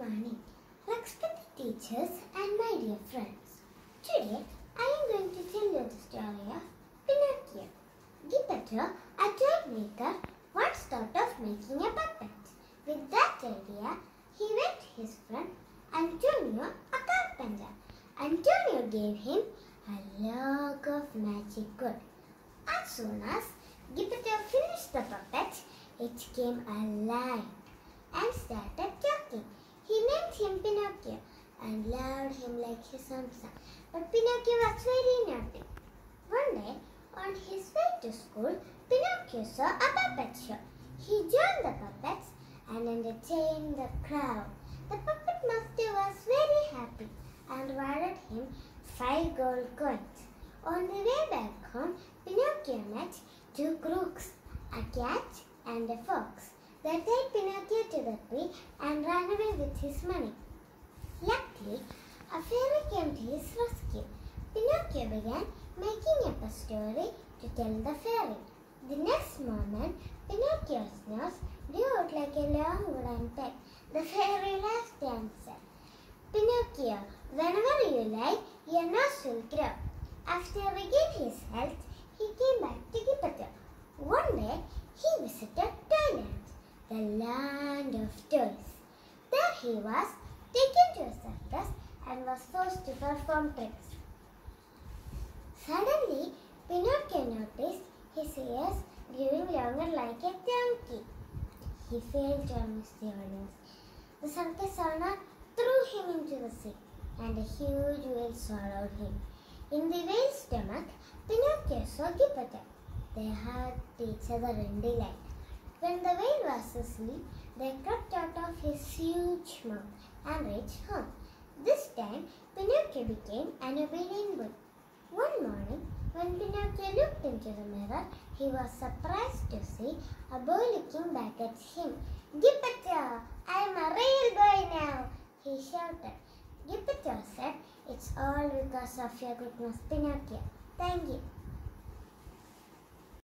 morning, respected teachers and my dear friends. Today, I am going to tell you the story of Pinocchio. Geppetto, a toy maker, once thought of making a puppet. With that idea, he went his friend Antonio, a carpenter. Antonio gave him a log of magic wood. As soon as Geppetto finished the puppet, it came alive and started talking. He named him Pinocchio and loved him like his own son. But Pinocchio was very naughty. One day, on his way to school, Pinocchio saw a puppet show. He joined the puppets and entertained the crowd. The puppet master was very happy and rewarded him five gold coins. On the way back home, Pinocchio met two crooks, a cat and a fox. They tied Pinocchio to the tree ran away with his money. Luckily, a fairy came to his rescue. Pinocchio began making up a story to tell the fairy. The next moment, Pinocchio's nose grew out like a long wooden peg. The fairy laughed and said, Pinocchio, whenever you lie, your nose will grow. After regaining his health, he came back to Geppetto. One day, he was taken to a circus and was forced to perform tricks. Suddenly, Pinocchio noticed his ears growing longer like a donkey. He failed to amuse the audience. The circus owner threw him into the sea, and a huge whale swallowed him. In the whale's stomach, Pinocchio saw Geppetto. They hugged each other in delight. When the whale was asleep, they crept out of his huge mouth and reached home. This time, Pinocchio became an obedient boy. One morning, when Pinocchio looked into the mirror, he was surprised to see a boy looking back at him. Geppetto, I am a real boy now, he shouted. Geppetto said, It's all because of your goodness, Pinocchio. Thank you.